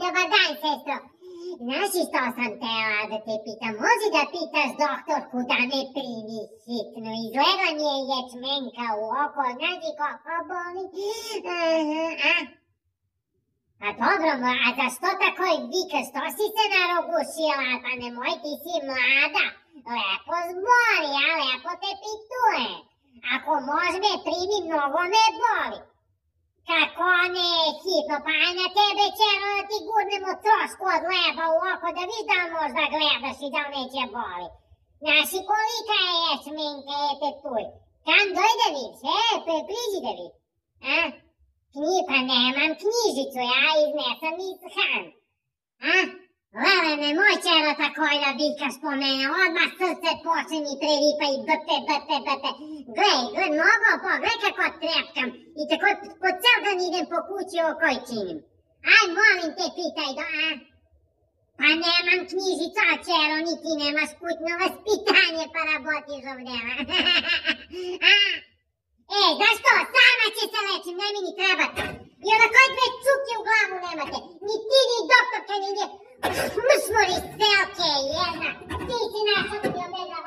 dobar dan, sestro. Znaš i što sam tela da te pitam, može da pitaš doktorku da me primi hitno, izgleda mi je ječmenka u oko, znaš i kako boli? Aha, a? Pa dobro, a za što tako vikaš, što si se narogušila, pa nemoj, ti si mlada, lepo zbori, a lepo te pituje. Ako može me primi, mnogo me boli. Kako ne, hitno, pa aj na tebe ćemo da ti gurnemo trošku od leba u oko da viš da možda gledaš i da neće boli. Znaš i kolika je ječmenka je te tuj. Kam doj da vidiš, e, priđi da vidiš. A? Knji, pa nemam knjižicu, ja iznesam iz Han. A? Lele, nemoj čero tako da vikaš po mene, odmah srce počne mi preripa i brte, brte, brte. Glej, glej, mnogo, pogledaj kako trepkam dan idem po kući ovo koji činim. Aj, molim te, pitaj, do, a? Pa nemam knjižicu, a čero, ni ti nemaš putno vaspitanje, pa rabotiš ovdje. a? E, znaš što, sama će se lečim, ne mi ni treba to. I onda koje dve cuke u glavu nemate, ni ti, ni doktorka, ni nje. Mršmori selke, jedna. Ti si naša mi obedra